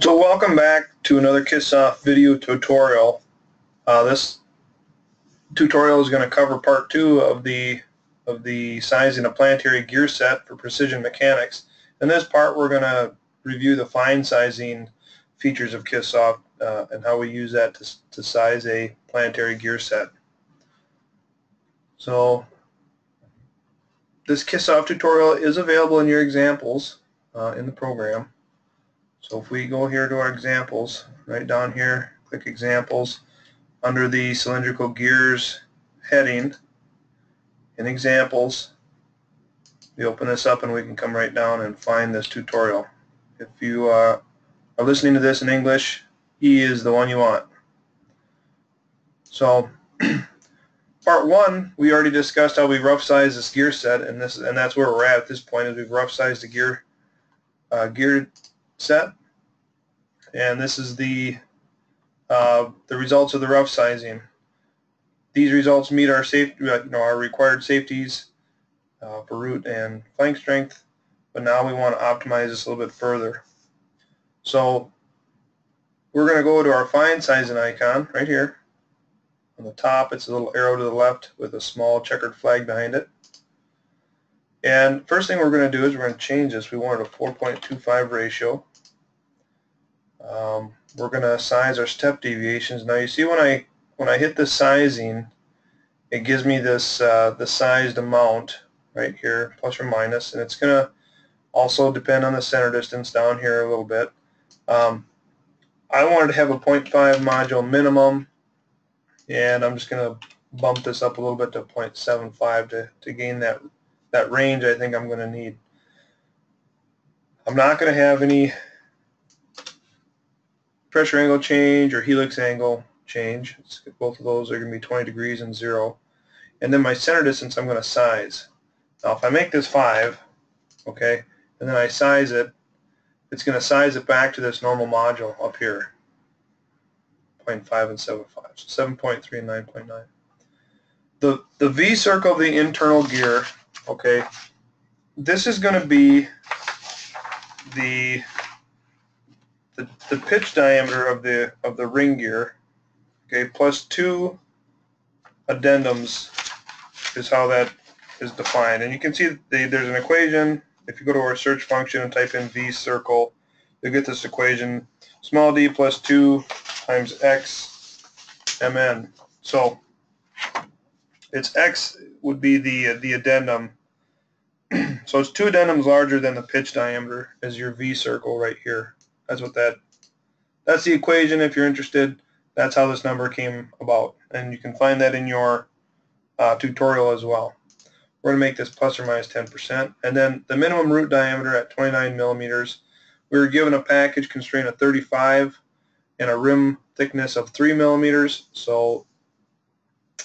So welcome back to another KISSsoft video tutorial. Uh, this tutorial is going to cover part two of the of the sizing a planetary gear set for precision mechanics. In this part we're going to review the fine sizing features of KISSsoft uh, and how we use that to, to size a planetary gear set. So this KISSsoft tutorial is available in your examples uh, in the program. So if we go here to our examples, right down here, click examples, under the cylindrical gears heading, in examples, we open this up and we can come right down and find this tutorial. If you uh, are listening to this in English, E is the one you want. So part one, we already discussed how we rough size this gear set, and this and that's where we're at at this point. Is we've rough sized the gear uh, gear set, and this is the uh, the results of the rough sizing. These results meet our safe, uh, you know, our required safeties uh, for root and flank strength, but now we want to optimize this a little bit further. So we're going to go to our fine sizing icon right here. On the top, it's a little arrow to the left with a small checkered flag behind it. And first thing we're going to do is we're going to change this. We want a 4.25 ratio. Um, we're going to size our step deviations. Now you see when I when I hit the sizing, it gives me this uh, the sized amount right here, plus or minus, and it's going to also depend on the center distance down here a little bit. Um, I wanted to have a 0.5 module minimum, and I'm just going to bump this up a little bit to 0.75 to, to gain that, that range I think I'm going to need. I'm not going to have any pressure angle change or helix angle change. both of those are going to be 20 degrees and 0. And then my center distance I'm going to size. Now if I make this 5, okay, and then I size it, it's going to size it back to this normal module up here. 0.5 and 7.5, so 7.3 and 9.9. The, the V circle of the internal gear, okay, this is going to be the the, the pitch diameter of the of the ring gear, okay, plus two addendums is how that is defined. And you can see the, there's an equation. If you go to our search function and type in V circle, you'll get this equation, small d plus 2 times x mn. So it's x would be the, the addendum. so it's two addendums larger than the pitch diameter as your V circle right here. That's what that, that's the equation if you're interested. That's how this number came about. And you can find that in your uh, tutorial as well. We're going to make this plus or minus 10%. And then the minimum root diameter at 29 millimeters. We were given a package constraint of 35 and a rim thickness of 3 millimeters. So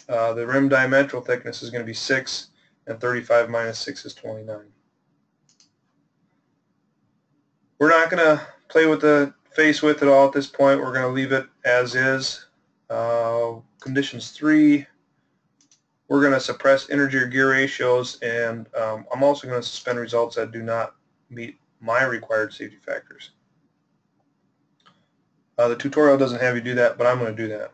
uh, the rim diametral thickness is going to be 6 and 35 minus 6 is 29. We're not going to play with the face width at all at this point. We're going to leave it as is. Uh, conditions 3, we're going to suppress integer gear ratios, and um, I'm also going to suspend results that do not meet my required safety factors. Uh, the tutorial doesn't have you do that, but I'm going to do that.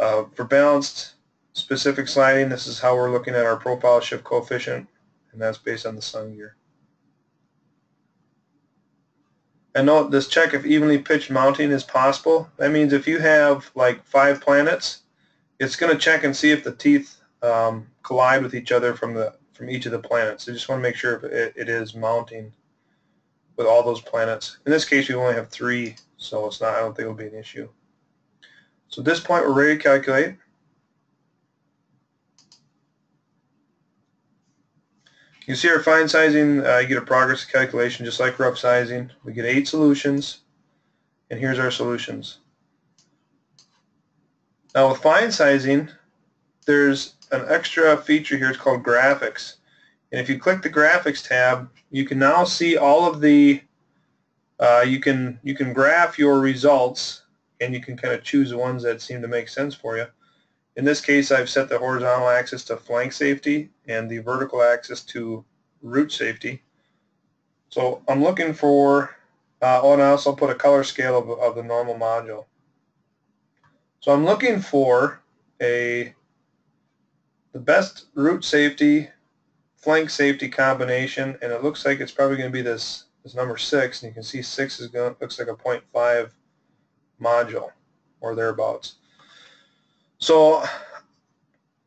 Uh, for balanced specific sliding, this is how we're looking at our profile shift coefficient, and that's based on the sun gear. And note this check if evenly pitched mounting is possible. That means if you have like five planets, it's going to check and see if the teeth um, collide with each other from the from each of the planets. So you just want to make sure it, it is mounting with all those planets. In this case, we only have three, so it's not. I don't think it'll be an issue. So at this point, we're ready to calculate. You see our fine sizing, uh, you get a progress calculation just like rough sizing. We get eight solutions, and here's our solutions. Now with fine sizing, there's an extra feature here. It's called graphics. And if you click the graphics tab, you can now see all of the, uh, you can you can graph your results and you can kind of choose the ones that seem to make sense for you. In this case, I've set the horizontal axis to flank safety and the vertical axis to root safety. So I'm looking for Uh, oh, and I also put a color scale of, of the normal module. So I'm looking for a the best root safety, flank safety combination, and it looks like it's probably going to be this, this number 6, and you can see 6 is going looks like a 0.5 module, or thereabouts. So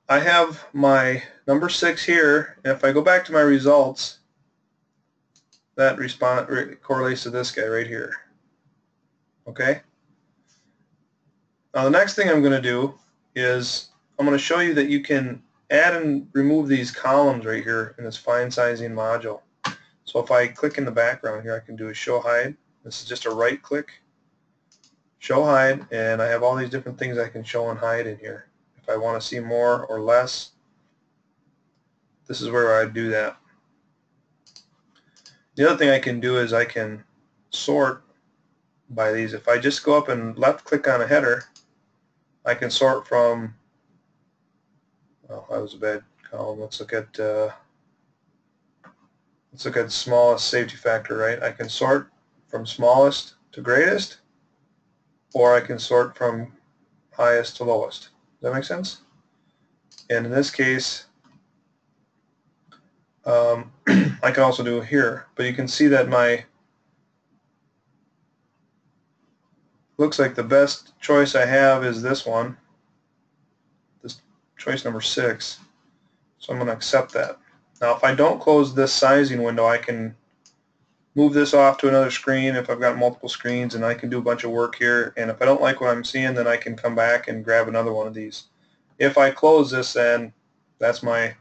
I have my number 6 here, if I go back to my results, that respond correlates to this guy right here. Okay? Now the next thing I'm going to do is I'm going to show you that you can add and remove these columns right here in this fine sizing module. So if I click in the background here I can do a show hide. This is just a right click, show hide, and I have all these different things I can show and hide in here. If I want to see more or less, this is where I do that. The other thing I can do is I can sort by these. If I just go up and left click on a header, I can sort from, oh, that was a bad column. Let's look at, uh, let's look at smallest safety factor, right? I can sort from smallest to greatest, or I can sort from highest to lowest. Does that make sense? And in this case, um, I can also do here, but you can see that my looks like the best choice I have is this one, this choice number six. So I'm going to accept that. Now if I don't close this sizing window, I can move this off to another screen if I've got multiple screens and I can do a bunch of work here. And if I don't like what I'm seeing, then I can come back and grab another one of these. If I close this, then that's my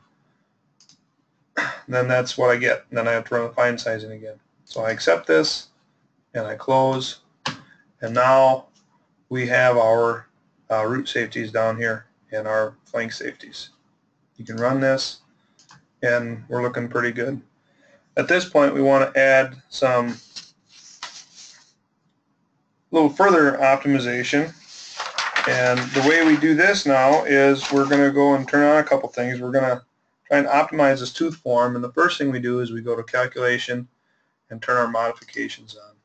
then that's what I get. Then I have to run the fine sizing again. So I accept this and I close and now we have our uh, root safeties down here and our flank safeties. You can run this and we're looking pretty good. At this point we want to add some little further optimization and the way we do this now is we're going to go and turn on a couple things. We're going to try and optimize this tooth form. And the first thing we do is we go to calculation and turn our modifications on.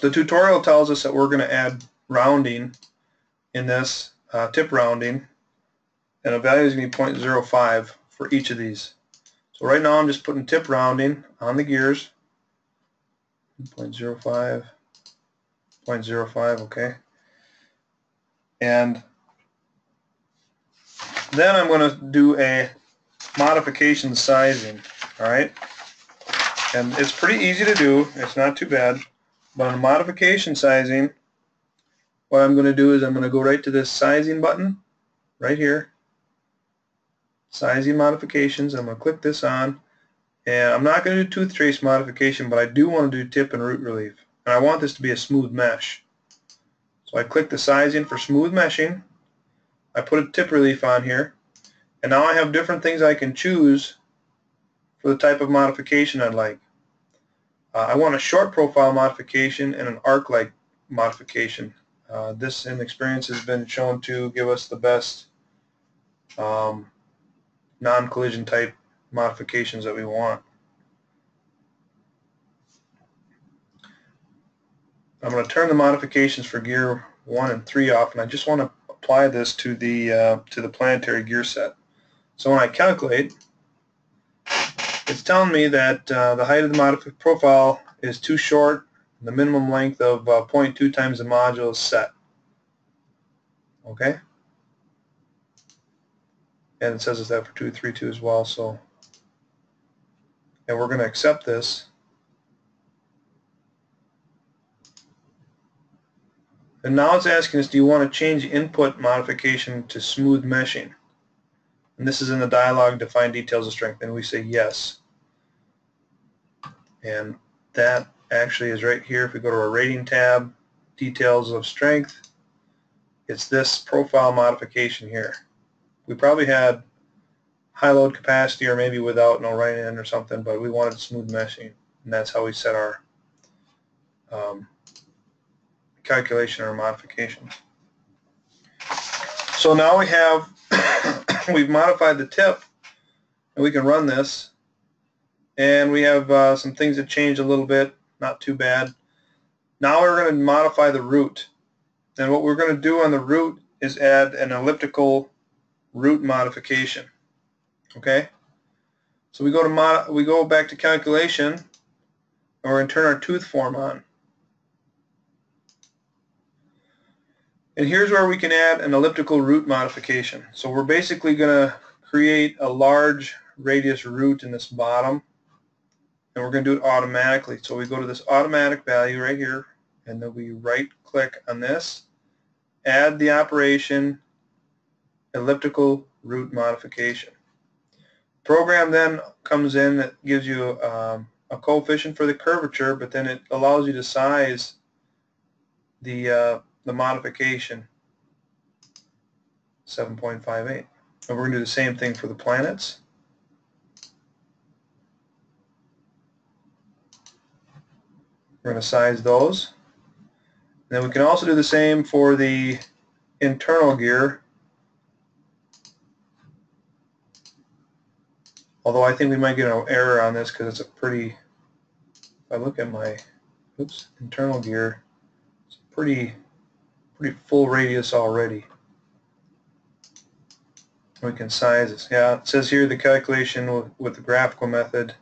The tutorial tells us that we're going to add rounding in this, uh, tip rounding, and a value is going to be 0.05 for each of these. So right now I'm just putting tip rounding on the gears, 0.05, 0.05, okay. And then I'm going to do a modification sizing, all right? And it's pretty easy to do. It's not too bad. But on modification sizing, what I'm going to do is I'm going to go right to this sizing button right here. Sizing modifications. I'm going to click this on. And I'm not going to do tooth trace modification, but I do want to do tip and root relief. And I want this to be a smooth mesh. So I click the sizing for smooth meshing. I put a tip relief on here and now I have different things I can choose for the type of modification I'd like. Uh, I want a short profile modification and an arc-like modification. Uh, this in experience has been shown to give us the best um, non-collision type modifications that we want. I'm going to turn the modifications for gear 1 and 3 off and I just want to apply this to the uh, to the planetary gear set. So when I calculate, it's telling me that uh, the height of the modified profile is too short. The minimum length of uh, 0.2 times the module is set. Okay? And it says it's that for 232 as well, so and we're going to accept this. And now it's asking us, do you want to change input modification to smooth meshing? And this is in the dialog, define details of strength, and we say yes. And that actually is right here. If we go to our rating tab, details of strength, it's this profile modification here. We probably had high load capacity or maybe without no right in or something, but we wanted smooth meshing, and that's how we set our um, calculation or modification. So now we have, we've modified the tip and we can run this and we have uh, some things that changed a little bit, not too bad. Now we're going to modify the root. And what we're going to do on the root is add an elliptical root modification. Okay? So we go to mod we go back to calculation and we're going to turn our tooth form on. And here's where we can add an elliptical root modification. So we're basically going to create a large radius root in this bottom and we're going to do it automatically. So we go to this automatic value right here, and then we right click on this, add the operation elliptical root modification. Program then comes in that gives you um, a coefficient for the curvature, but then it allows you to size the, uh, the modification 7.58. And we're going to do the same thing for the planets. We're going to size those. And then we can also do the same for the internal gear. Although I think we might get an error on this because it's a pretty, if I look at my, oops, internal gear, it's pretty, pretty full radius already. We can size this. Yeah, it says here the calculation with, with the graphical method.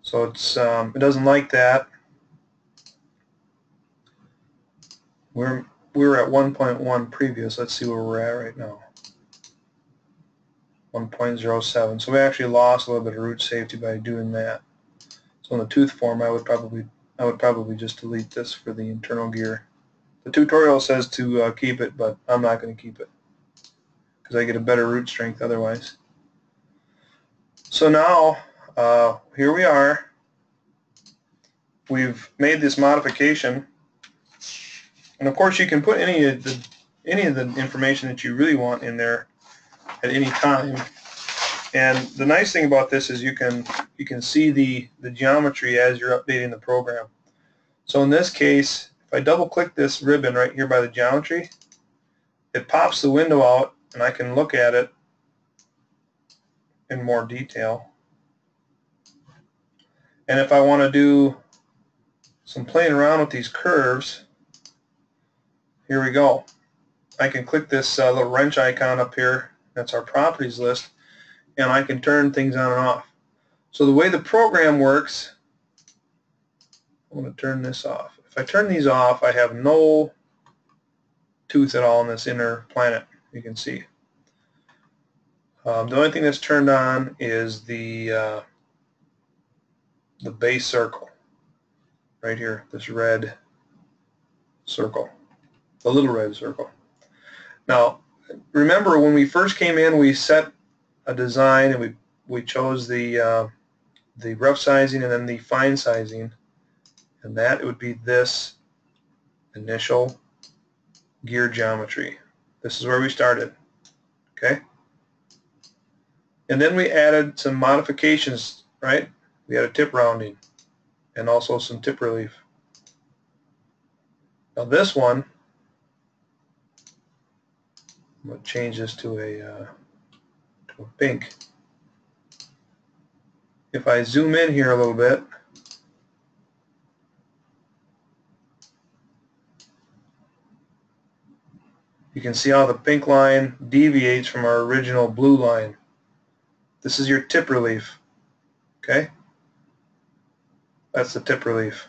So it's um, it doesn't like that. We're we were at 1.1 previous. Let's see where we're at right now. 1.07. So we actually lost a little bit of root safety by doing that. So in the tooth form, I would probably I would probably just delete this for the internal gear. The tutorial says to uh, keep it, but I'm not going to keep it because I get a better root strength otherwise. So now, uh, here we are. We've made this modification and of course, you can put any of the any of the information that you really want in there at any time. And the nice thing about this is you can you can see the the geometry as you're updating the program. So in this case, if I double click this ribbon right here by the geometry, it pops the window out and I can look at it in more detail. And if I want to do some playing around with these curves, here we go. I can click this uh, little wrench icon up here. That's our properties list. And I can turn things on and off. So the way the program works, I'm going to turn this off. If I turn these off, I have no tooth at all in this inner planet, you can see. Um, the only thing that's turned on is the uh, the base circle right here, this red circle the little red circle. Now, remember when we first came in, we set a design and we, we chose the, uh, the rough sizing and then the fine sizing. And that would be this initial gear geometry. This is where we started. Okay? And then we added some modifications, right? We had a tip rounding and also some tip relief. Now this one I'm going to change this to a, uh, to a pink. If I zoom in here a little bit, you can see how the pink line deviates from our original blue line. This is your tip relief. Okay? That's the tip relief.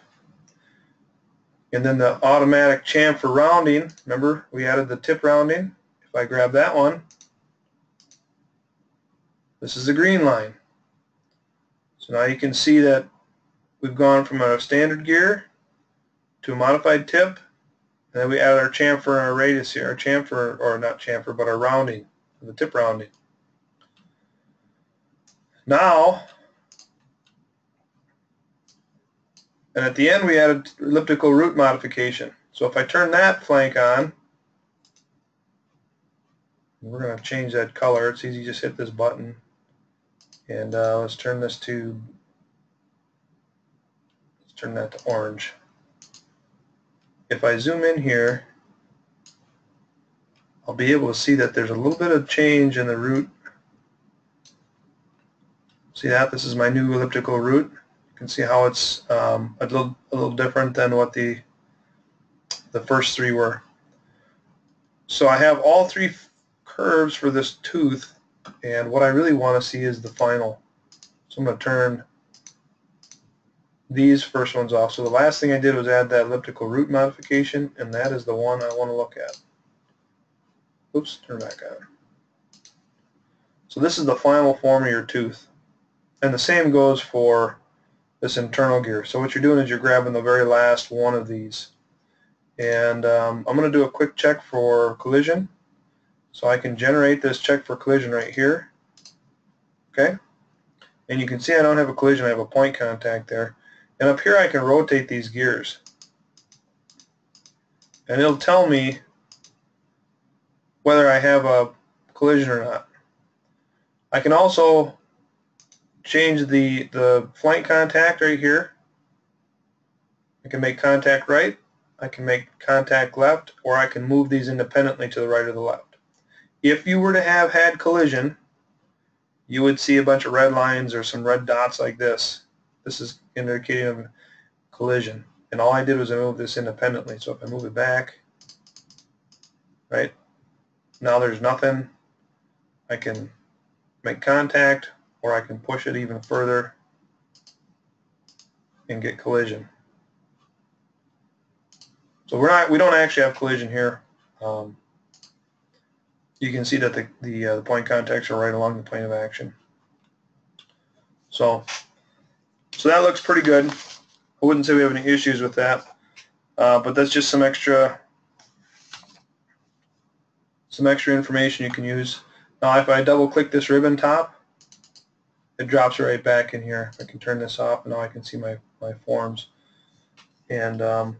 And then the automatic chamfer rounding, remember we added the tip rounding? If I grab that one, this is the green line. So now you can see that we've gone from a standard gear to a modified tip, and then we add our chamfer and our radius here, our chamfer, or not chamfer, but our rounding, the tip rounding. Now, and at the end we added elliptical root modification. So if I turn that flank on, we're going to change that color. It's easy, just hit this button. And uh, let's turn this to, let's turn that to orange. If I zoom in here, I'll be able to see that there's a little bit of change in the root See that? This is my new elliptical root. You can see how it's um, a little a little different than what the the first three were. So I have all three curves for this tooth, and what I really want to see is the final. So I'm going to turn these first ones off. So the last thing I did was add that elliptical root modification, and that is the one I want to look at. Oops, turn back on. So this is the final form of your tooth. And the same goes for this internal gear. So what you're doing is you're grabbing the very last one of these. And um, I'm going to do a quick check for collision. So I can generate this check for collision right here. Okay? And you can see I don't have a collision, I have a point contact there. And up here I can rotate these gears. And it'll tell me whether I have a collision or not. I can also change the, the flank contact right here. I can make contact right, I can make contact left, or I can move these independently to the right or the left. If you were to have had collision, you would see a bunch of red lines or some red dots like this. This is indicating collision. And all I did was I moved this independently. So if I move it back, right, now there's nothing. I can make contact or I can push it even further and get collision. So we're not, we don't actually have collision here. Um, you can see that the, the, uh, the point contacts are right along the plane of action. So so that looks pretty good. I wouldn't say we have any issues with that, uh, but that's just some extra some extra information you can use. Now if I double click this ribbon top, it drops right back in here. I can turn this off and now I can see my, my forms. And um,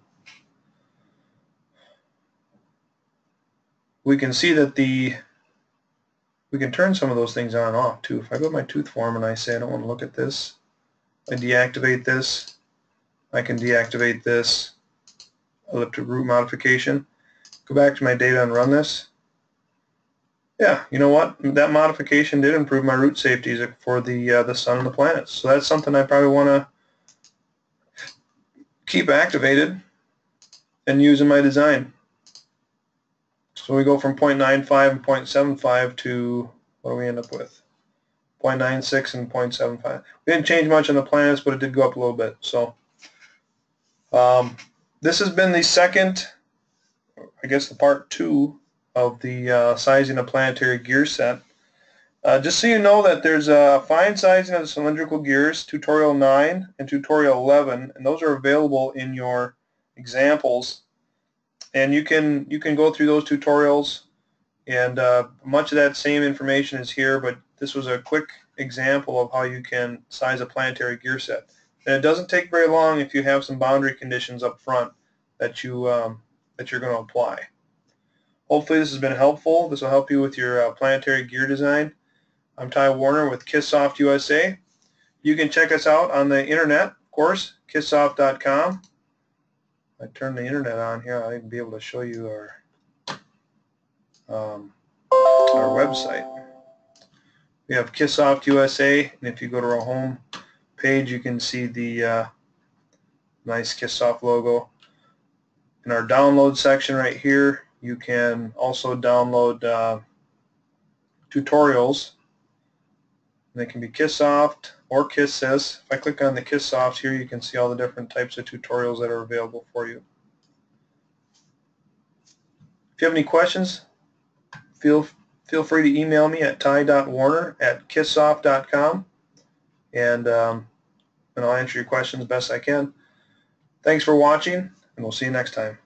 we can see that the we can turn some of those things on and off too. If I go to my tooth form and I say I don't want to look at this, I deactivate this. I can deactivate this elliptic root modification. Go back to my data and run this. Yeah, you know what? That modification did improve my root safeties for the uh, the sun and the planets. So that's something I probably want to keep activated and use in my design. So we go from 0.95 and 0.75 to what do we end up with? 0.96 and 0.75. We didn't change much on the planets, but it did go up a little bit. So um, this has been the second, I guess the part two of the uh, sizing of planetary gear set. Uh, just so you know that there's a fine sizing of the cylindrical gears, tutorial 9 and tutorial 11, and those are available in your examples. And you can you can go through those tutorials, and uh, much of that same information is here, but this was a quick example of how you can size a planetary gear set. And it doesn't take very long if you have some boundary conditions up front that you um, that you're going to apply. Hopefully this has been helpful. This will help you with your uh, planetary gear design. I'm Ty Warner with KISSsoft USA. You can check us out on the internet, of course, kisssoft.com. I turn the internet on here, even be able to show you our um, our website. We have KISSsoft USA, and if you go to our home page, you can see the uh, nice KISSsoft logo. In our download section right here, you can also download uh, tutorials. They can be KISSsoft or KISSsys. If I click on the KISSsoft here, you can see all the different types of tutorials that are available for you. If you have any questions, feel feel free to email me at ty.warner at kisssoft.com and, um, and I'll answer your questions best I can. Thanks for watching, and we'll see you next time.